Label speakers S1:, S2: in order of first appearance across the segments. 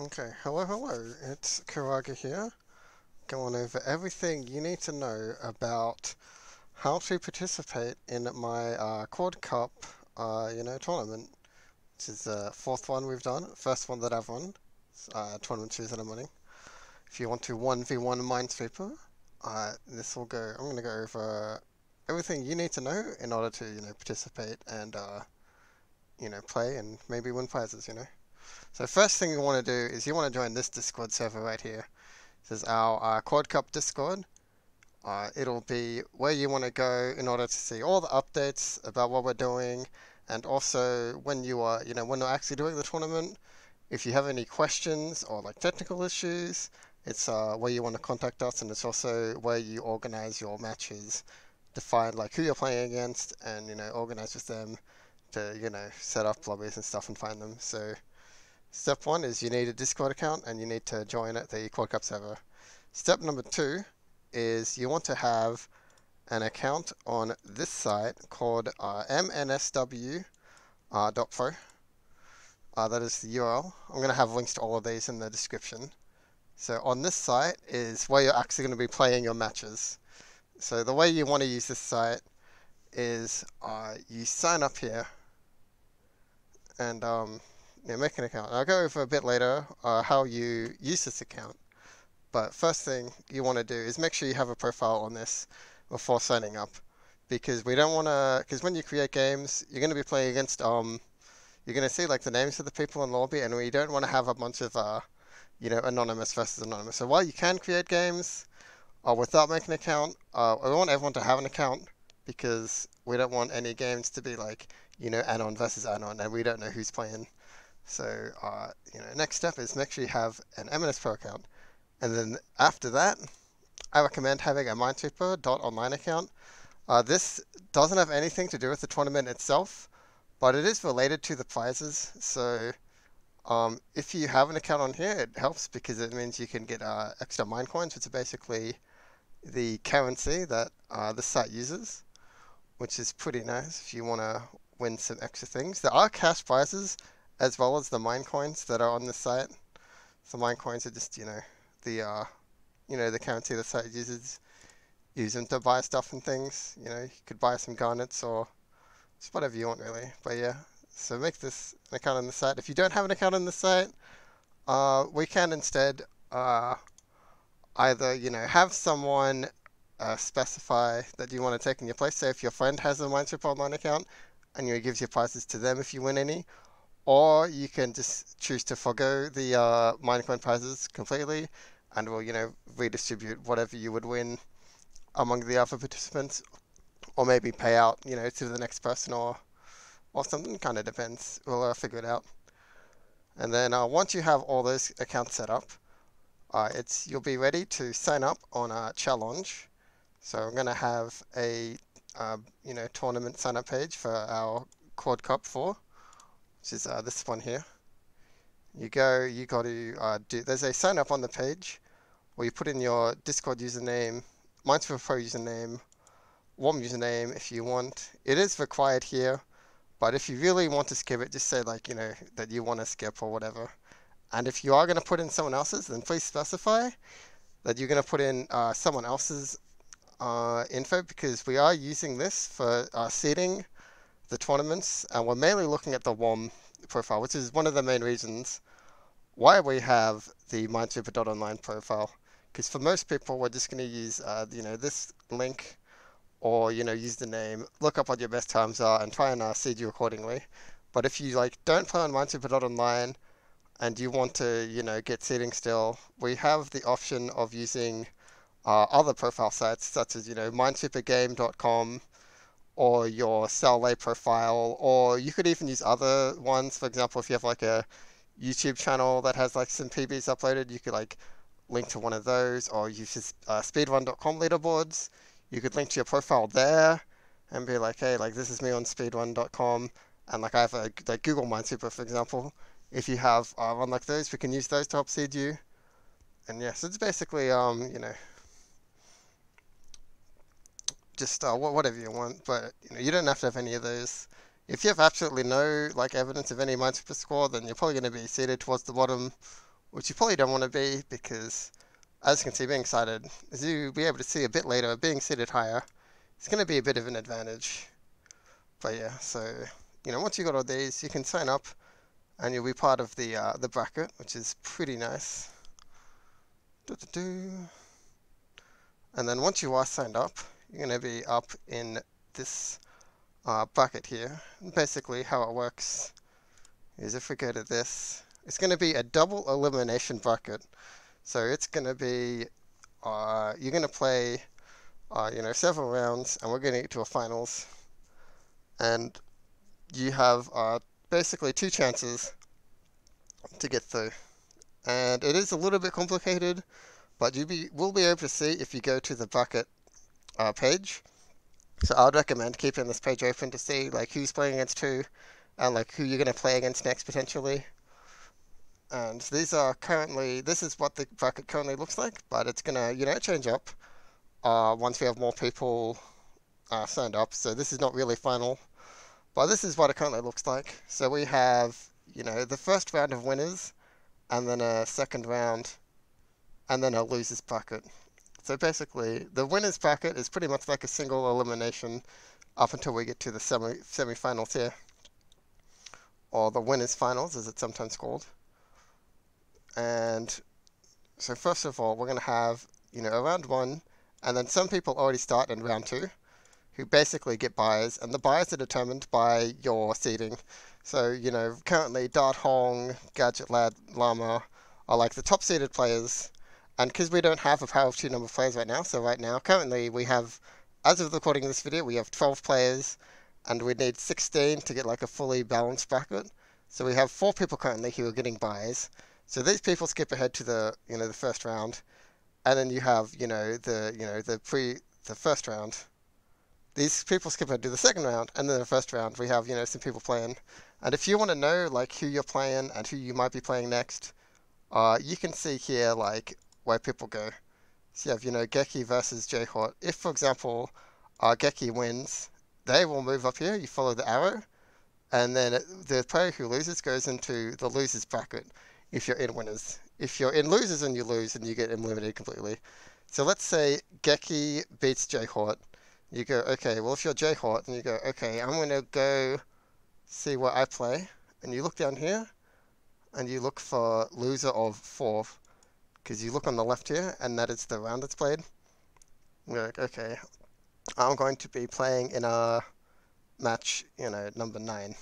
S1: Okay, hello, hello. It's Kurraga here, going over everything you need to know about how to participate in my uh, Chord Cup, uh, you know, tournament. which is the fourth one we've done, first one that I've won, uh, tournament two that I'm. If you want to 1v1 Minesweeper, uh, this will go, I'm going to go over everything you need to know in order to, you know, participate and, uh, you know, play and maybe win prizes, you know. So first thing you want to do is you want to join this Discord server right here. This is our uh, Chord Cup Discord. Uh, it'll be where you want to go in order to see all the updates about what we're doing, and also when you are, you know, when we're actually doing the tournament. If you have any questions or like technical issues, it's uh, where you want to contact us, and it's also where you organize your matches, to find like who you're playing against, and you know, organize with them to you know set up lobbies and stuff and find them. So. Step one is you need a Discord account and you need to join at the Chord Cup server. Step number two is you want to have an account on this site called uh, mnsw.pro. Uh, uh, that is the URL. I'm going to have links to all of these in the description. So on this site is where you're actually going to be playing your matches. So the way you want to use this site is uh, you sign up here and um, yeah, make an account. I'll go over a bit later uh, how you use this account. But first thing you want to do is make sure you have a profile on this before signing up. Because we don't want to, because when you create games, you're going to be playing against, um, you're going to see like the names of the people in lobby, and we don't want to have a bunch of, uh, you know, anonymous versus anonymous. So while you can create games uh, without making an account, uh, we want everyone to have an account because we don't want any games to be like, you know, anon versus anon, and we don't know who's playing. So, uh, you know, next step is make sure you have an MNS Pro account. And then after that, I recommend having a Minesweeper.online account. Uh, this doesn't have anything to do with the tournament itself, but it is related to the prizes. So um, if you have an account on here, it helps because it means you can get uh, extra mine coins, which are basically the currency that uh, the site uses, which is pretty nice if you want to win some extra things. There are cash prizes as well as the mine coins that are on the site. So mine coins are just, you know, the, uh, you know, the currency the site uses. Use them to buy stuff and things. You know, you could buy some garnets or just whatever you want really. But yeah, so make this an account on the site. If you don't have an account on the site, uh, we can instead uh, either, you know, have someone uh, specify that you want to take in your place. So if your friend has a Minesweeper Online account and you give your prizes to them if you win any, or you can just choose to forego the uh, Minecoin prizes completely and will, you know, redistribute whatever you would win among the other participants or maybe pay out, you know, to the next person or or something, kind of depends. We'll uh, figure it out. And then uh, once you have all those accounts set up, uh, it's you'll be ready to sign up on a Challonge. So I'm going to have a, uh, you know, tournament sign up page for our Chord Cup 4 which is uh, this one here. You go, you got to uh, do, there's a sign up on the page where you put in your Discord username, Minesweeper Pro username, WOM username if you want. It is required here, but if you really want to skip it, just say like, you know, that you want to skip or whatever. And if you are going to put in someone else's, then please specify that you're going to put in uh, someone else's uh, info because we are using this for uh, seeding the tournaments, and we're mainly looking at the WOM profile, which is one of the main reasons why we have the Minesweeper.online profile. Because for most people, we're just going to use, uh, you know, this link or, you know, use the name, look up what your best times are, and try and uh, seed you accordingly. But if you, like, don't play on Minesweeper.online and you want to, you know, get seeding still, we have the option of using uh, other profile sites, such as, you know, minesweepergame.com, or your Cell profile, or you could even use other ones. For example, if you have like a YouTube channel that has like some PBs uploaded, you could like link to one of those, or use uh, speedrun.com leaderboards. You could link to your profile there and be like, hey, like this is me on speedrun.com, and like I have a like Google Minesweeper, for example. If you have uh, one like those, we can use those to help seed you. And yeah, so it's basically um, you know, just uh, whatever you want, but you know you don't have to have any of those. If you have absolutely no like evidence of any Minesweeper score, then you're probably going to be seeded towards the bottom which you probably don't want to be because, as you can see, being seeded, as you'll be able to see a bit later, being seeded higher, it's going to be a bit of an advantage. But yeah, so, you know, once you've got all these, you can sign up and you'll be part of the uh, the bracket, which is pretty nice. And then once you are signed up, you're going to be up in this uh, bracket here. And basically, how it works is if we go to this, it's going to be a double elimination bracket. So it's going to be, uh, you're going to play, uh, you know, several rounds, and we're going to get to a finals. And you have uh, basically two chances to get through. And it is a little bit complicated, but you be will be able to see if you go to the bracket uh, page. So I would recommend keeping this page open to see like who's playing against who, and like who you're going to play against next potentially. And these are currently this is what the bracket currently looks like, but it's gonna you know change up uh, once we have more people uh, signed up. So this is not really final, but this is what it currently looks like. So we have you know the first round of winners, and then a second round, and then a losers bracket. So basically, the winners bracket is pretty much like a single elimination up until we get to the semi semifinals here, or the winners finals, as it's sometimes called. And so first of all, we're going to have you know round one, and then some people already start in round two, who basically get buys, and the buys are determined by your seeding. So you know currently Dart Hong, Gadget Lad, Llama are like the top seeded players and because we don't have a power of two number of players right now, so right now, currently we have, as of the recording of this video, we have 12 players, and we need 16 to get like a fully balanced bracket. So we have four people currently who are getting buys. So these people skip ahead to the, you know, the first round, and then you have, you know, the, you know, the pre, the first round. These people skip ahead to the second round, and then the first round we have, you know, some people playing. And if you want to know like who you're playing and who you might be playing next, uh, you can see here like where people go. So you have, you know, Geki versus J-Hot. If, for example, uh, Geki wins, they will move up here. You follow the arrow. And then the player who loses goes into the losers bracket if you're in winners. If you're in losers and you lose, and you get eliminated completely. So let's say Geki beats J-Hot. You go, okay, well, if you're J-Hot, and you go, okay, I'm going to go see what I play. And you look down here, and you look for loser of fourth because you look on the left here, and that is the round that's played. We're like, okay, I'm going to be playing in a match, you know, number 9.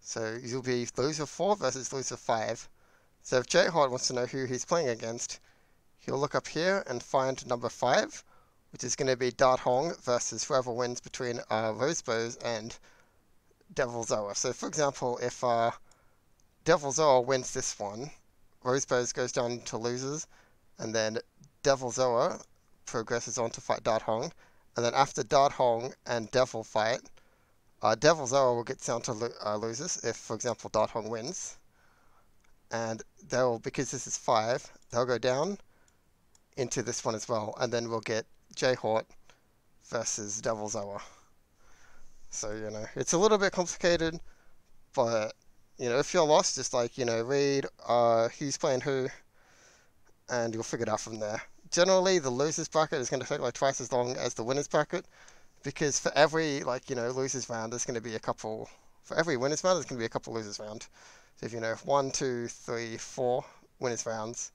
S1: So you'll be loser 4 versus loser 5. So if Jay Hart wants to know who he's playing against, he'll look up here and find number 5, which is going to be Dart Hong versus whoever wins between uh, Rosebows and Devil Zoa. So for example, if uh, Devil Zoa wins this one, Rosebows goes down to losers, and then Devil Zoa progresses on to fight Dart Hong, and then after Dart Hong and Devil fight, uh, Devil Zoa will get down to lo uh, losers if, for example, Dart Hong wins, and they'll because this is five, they'll go down into this one as well, and then we'll get J Hort versus Devil Zoa. So you know, it's a little bit complicated, but you know, if you're lost, just like, you know, read uh, who's playing who, and you'll figure it out from there. Generally, the losers bracket is going to take like twice as long as the winners bracket, because for every, like, you know, losers round, there's going to be a couple, for every winners round, there's going to be a couple losers round. So if, you know, one, two, three, four winners rounds,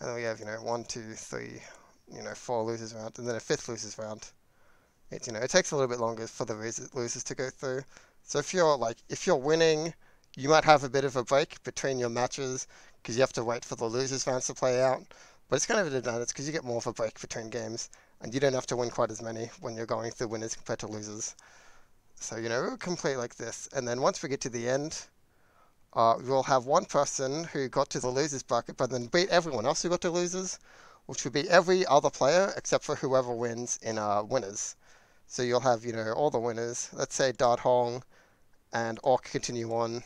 S1: and then we have, you know, one, two, three, you know, four losers round, and then a fifth losers round. It, you know, it takes a little bit longer for the losers to go through. So if you're, like, if you're winning you might have a bit of a break between your matches because you have to wait for the losers rounds to play out. But it's kind of an advantage because you get more of a break between games and you don't have to win quite as many when you're going through winners compared to losers. So, you know, we'll complete like this. And then once we get to the end, uh, we'll have one person who got to the losers bracket but then beat everyone else who got to losers, which would be every other player except for whoever wins in uh, winners. So you'll have, you know, all the winners. Let's say Dart Hong and Orc continue on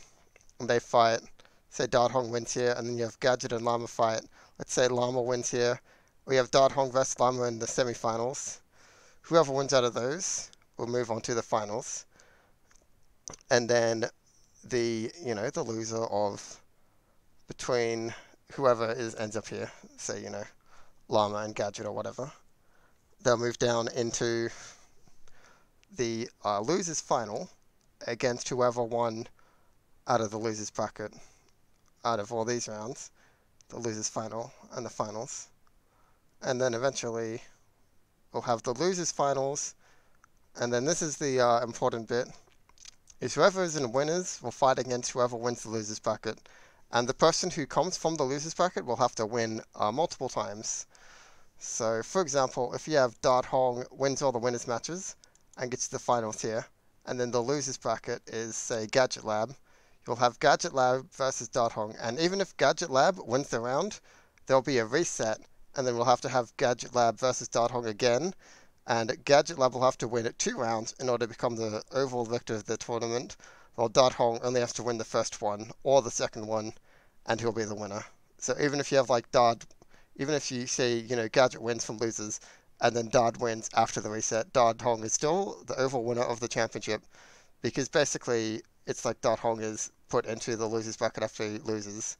S1: and they fight. Say Hong wins here, and then you have Gadget and Llama fight. Let's say Llama wins here. We have Hong versus Llama in the semifinals. Whoever wins out of those will move on to the finals. And then the you know the loser of between whoever is ends up here, say, you know, Llama and Gadget or whatever, they'll move down into the uh, losers final against whoever won out of the losers bracket out of all these rounds, the losers final and the finals. And then eventually we'll have the losers finals, and then this is the uh, important bit, is whoever is in winners will fight against whoever wins the losers bracket. And the person who comes from the losers bracket will have to win uh, multiple times. So, for example, if you have Dart Hong wins all the winners matches and gets to the finals here, and then the losers bracket is, say, Gadget Lab, you'll have Gadget Lab versus Dart Hong. And even if Gadget Lab wins the round, there'll be a reset, and then we'll have to have Gadget Lab versus Dart Hong again. And Gadget Lab will have to win it two rounds in order to become the overall victor of the tournament, while Dart Hong only has to win the first one or the second one, and he'll be the winner. So even if you have like Dart, even if you say, you know, Gadget wins from losers, and then Dart wins after the reset, Dart Hong is still the overall winner of the championship, because basically it's like Dart Hong is put into the losers bracket after he loses,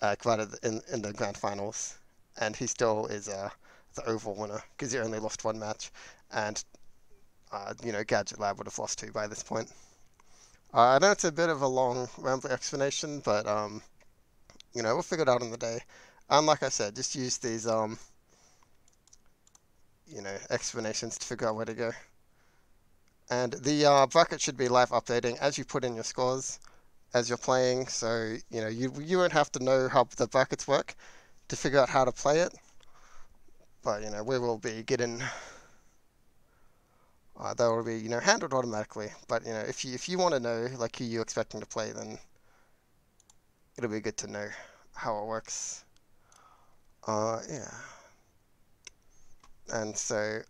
S1: uh, in in the grand finals, and he still is uh, the overall winner because he only lost one match, and uh, you know Gadget Lab would have lost two by this point. Uh, I know it's a bit of a long, rambling explanation, but um, you know we'll figure it out in the day. And like I said, just use these um, you know explanations to figure out where to go. And the uh, bracket should be live updating as you put in your scores as you're playing. So, you know, you, you won't have to know how the brackets work to figure out how to play it. But, you know, we will be getting... Uh, that will be, you know, handled automatically. But, you know, if you, if you want to know, like, who you're expecting to play, then it'll be good to know how it works. Uh, yeah. And so,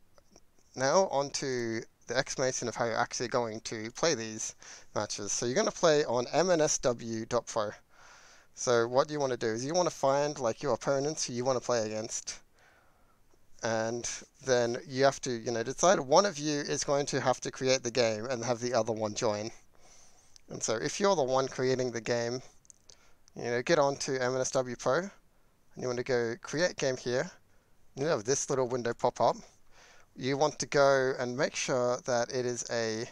S1: now on to the explanation of how you're actually going to play these matches. So you're going to play on mnsw.pro. So what you want to do is you want to find like your opponents who you want to play against. And then you have to, you know, decide one of you is going to have to create the game and have the other one join. And so if you're the one creating the game, you know, get on to MNSW Pro and you want to go create game here. You have this little window pop up you want to go and make sure that it is a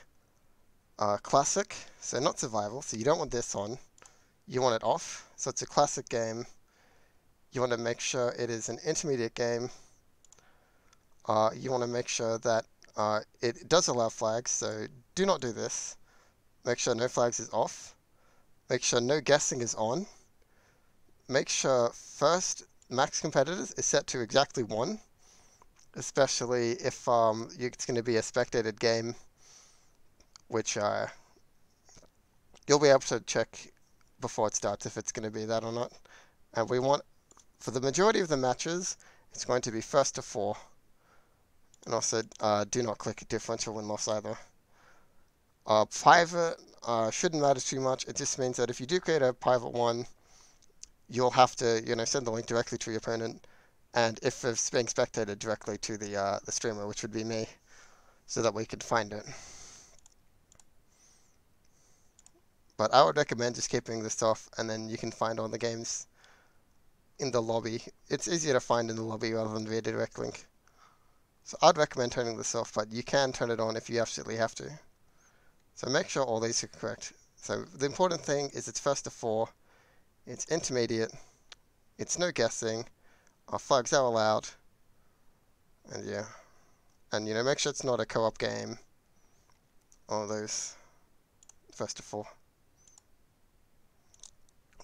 S1: classic, so not survival, so you don't want this on. You want it off, so it's a classic game. You want to make sure it is an intermediate game. Uh, you want to make sure that uh, it does allow flags, so do not do this. Make sure no flags is off. Make sure no guessing is on. Make sure first max competitors is set to exactly 1 especially if um, it's going to be a spectated game, which uh, you'll be able to check before it starts if it's going to be that or not. And we want, for the majority of the matches, it's going to be first to four. And also, uh, do not click differential win-loss either. Uh, private uh, shouldn't matter too much. It just means that if you do create a private one, you'll have to, you know, send the link directly to your opponent and if it's being spectated directly to the uh, the streamer, which would be me, so that we could find it. But I would recommend just keeping this off, and then you can find all the games in the lobby. It's easier to find in the lobby rather than via direct link. So I'd recommend turning this off, but you can turn it on if you absolutely have to. So make sure all these are correct. So the important thing is it's first to four, it's intermediate, it's no guessing, our flags are allowed. And yeah. And you know, make sure it's not a co-op game. All those. First of all.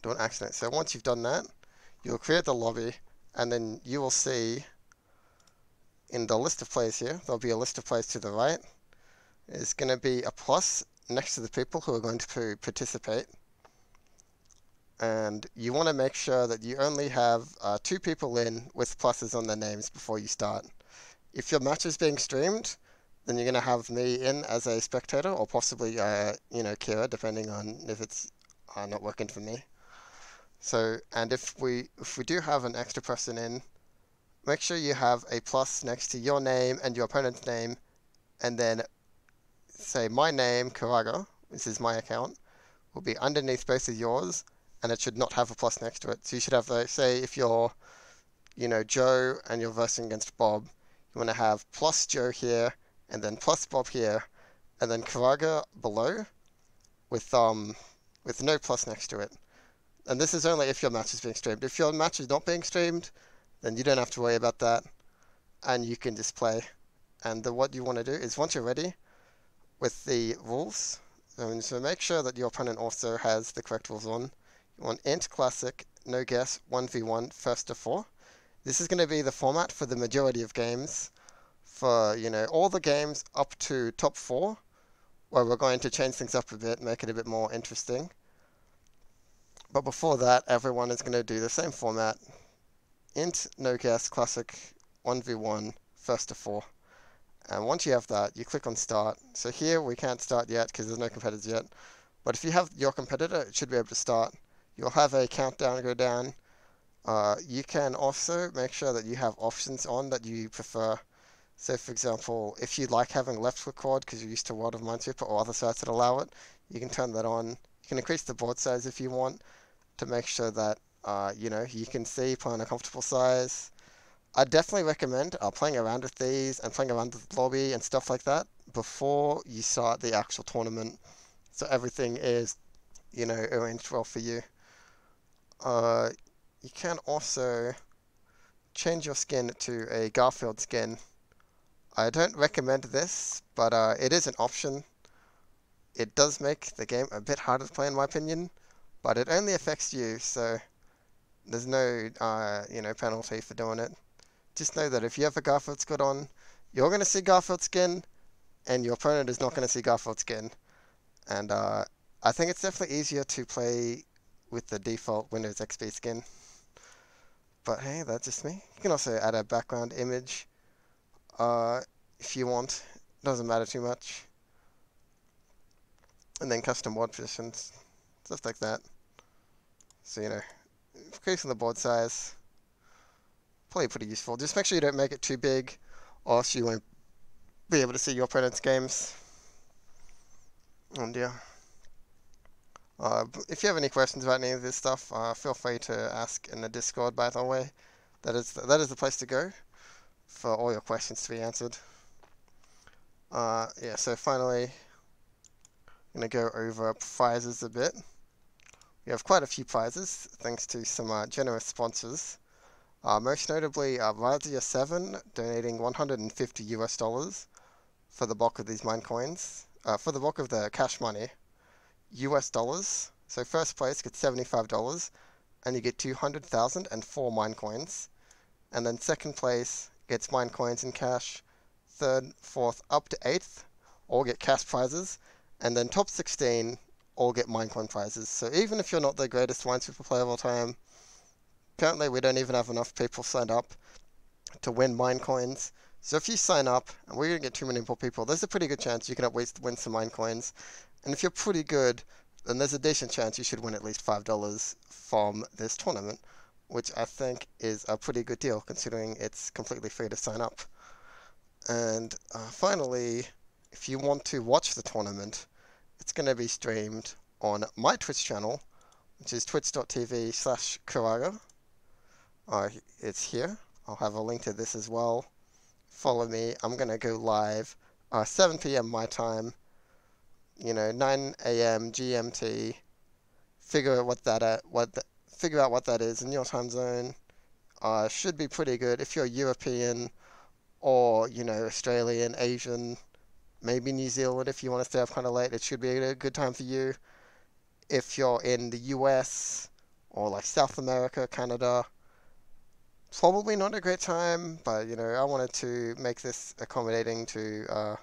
S1: Don't accident. So once you've done that, you'll create the lobby, and then you will see in the list of players here, there'll be a list of players to the right. There's going to be a plus next to the people who are going to participate and you want to make sure that you only have uh, two people in with pluses on their names before you start. If your match is being streamed, then you're going to have me in as a spectator, or possibly, uh, you know, Kira, depending on if it's uh, not working for me. So, and if we if we do have an extra person in, make sure you have a plus next to your name and your opponent's name, and then say my name, Kurraga, this is my account, will be underneath both of yours, and it should not have a plus next to it. So you should have, like, say, if you're, you know, Joe and you're versing against Bob, you want to have plus Joe here, and then plus Bob here, and then Kurraga below, with um, with no plus next to it. And this is only if your match is being streamed. If your match is not being streamed, then you don't have to worry about that, and you can just play. And the, what you want to do is once you're ready with the rules, so make sure that your opponent also has the correct rules on. You want int classic, no guess, 1v1, first to 4. This is going to be the format for the majority of games. For, you know, all the games up to top 4, where we're going to change things up a bit, make it a bit more interesting. But before that, everyone is going to do the same format. Int, no guess, classic, 1v1, first to 4. And once you have that, you click on start. So here we can't start yet because there's no competitors yet. But if you have your competitor, it should be able to start. You'll have a countdown go down. Uh, you can also make sure that you have options on that you prefer. So for example, if you like having left chord because you're used to World of Minesweeper or other sites that allow it, you can turn that on. You can increase the board size if you want to make sure that uh, you know you can see play on a comfortable size. I definitely recommend uh, playing around with these and playing around with the lobby and stuff like that before you start the actual tournament, so everything is, you know, arranged well for you. Uh, you can also change your skin to a Garfield skin. I don't recommend this, but uh, it is an option. It does make the game a bit harder to play in my opinion, but it only affects you, so there's no, uh, you know, penalty for doing it just know that if you have a Garfield skin on, you're going to see Garfield skin, and your opponent is not going to see Garfield skin. And uh, I think it's definitely easier to play with the default Windows XP skin. But hey, that's just me. You can also add a background image uh, if you want. Doesn't matter too much. And then custom board positions, stuff like that. So, you know, increasing the board size probably pretty useful. Just make sure you don't make it too big, or else you won't be able to see your opponent's games. And yeah. Uh, if you have any questions about any of this stuff, uh, feel free to ask in the Discord. By the way, that is the, that is the place to go for all your questions to be answered. Uh, yeah. So finally, I'm gonna go over prizes a bit. We have quite a few prizes thanks to some uh, generous sponsors. Uh, most notably, uh, Razia7 donating 150 US dollars for the bulk of these mine coins, uh, for the bulk of the cash money, US dollars. So first place gets $75 and you get 200,000 and four mine coins. And then second place gets mine coins in cash. Third, fourth, up to eighth all get cash prizes. And then top 16 all get mine coin prizes. So even if you're not the greatest Minesweeper player of all time, Currently, we don't even have enough people signed up to win mine coins. So if you sign up, and we're going to get too many more people, there's a pretty good chance you can at least win some mine coins. And if you're pretty good, then there's a decent chance you should win at least $5 from this tournament, which I think is a pretty good deal considering it's completely free to sign up. And uh, finally, if you want to watch the tournament, it's going to be streamed on my Twitch channel, which is twitch.tv slash Kurraga uh, it's here. I'll have a link to this as well. Follow me. I'm going to go live uh, 7 p.m. my time. You know, 9 a.m. GMT. Figure out what that uh, what the, figure out what that is in your time zone. Uh, should be pretty good if you're European or you know Australian, Asian, maybe New Zealand. If you want to stay up kind of late, it should be a good time for you. If you're in the U.S. or like South America, Canada, probably not a great time, but you know, I wanted to make this accommodating to, uh,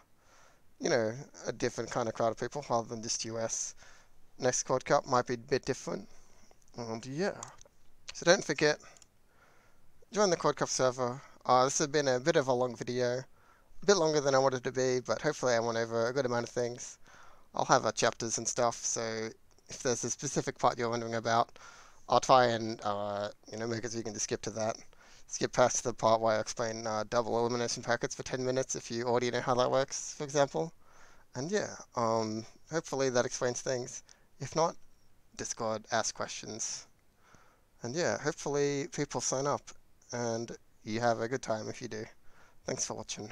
S1: you know, a different kind of crowd of people rather than just US. Next Chord Cup might be a bit different, and yeah. So don't forget, join the Chord Cup server. Uh, this has been a bit of a long video, a bit longer than I wanted to be, but hopefully I went over a good amount of things. I'll have uh, chapters and stuff, so if there's a specific part you're wondering about, I'll try and uh, you know make it so you can just skip to that skip past the part where I explain uh, double elimination brackets for 10 minutes if you already know how that works, for example. And yeah, um, hopefully that explains things. If not, Discord, ask questions. And yeah, hopefully people sign up and you have a good time if you do. Thanks for watching.